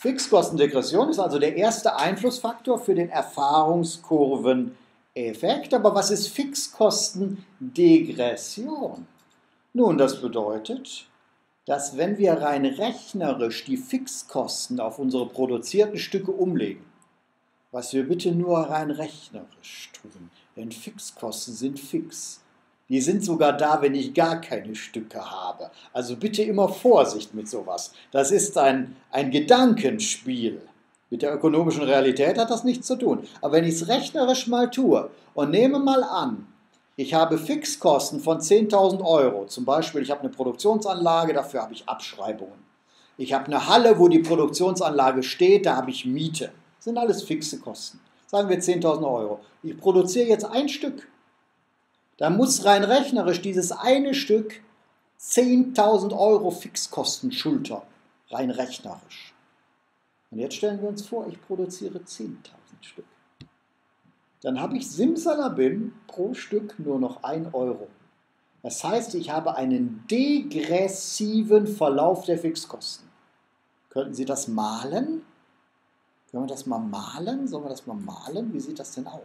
Fixkostendegression ist also der erste Einflussfaktor für den Erfahrungskurveneffekt. Aber was ist Fixkostendegression? Nun, das bedeutet, dass wenn wir rein rechnerisch die Fixkosten auf unsere produzierten Stücke umlegen, was wir bitte nur rein rechnerisch tun, denn Fixkosten sind fix. Die sind sogar da, wenn ich gar keine Stücke habe. Also bitte immer Vorsicht mit sowas. Das ist ein, ein Gedankenspiel. Mit der ökonomischen Realität hat das nichts zu tun. Aber wenn ich es rechnerisch mal tue und nehme mal an, ich habe Fixkosten von 10.000 Euro. Zum Beispiel, ich habe eine Produktionsanlage, dafür habe ich Abschreibungen. Ich habe eine Halle, wo die Produktionsanlage steht, da habe ich Miete. Das sind alles fixe Kosten. Sagen wir 10.000 Euro. Ich produziere jetzt ein Stück. Da muss rein rechnerisch dieses eine Stück 10.000 Euro Fixkosten schultern. Rein rechnerisch. Und jetzt stellen wir uns vor, ich produziere 10.000 Stück dann habe ich Simsalabim pro Stück nur noch 1 Euro. Das heißt, ich habe einen degressiven Verlauf der Fixkosten. Könnten Sie das malen? Können wir das mal malen? Sollen wir das mal malen? Wie sieht das denn aus?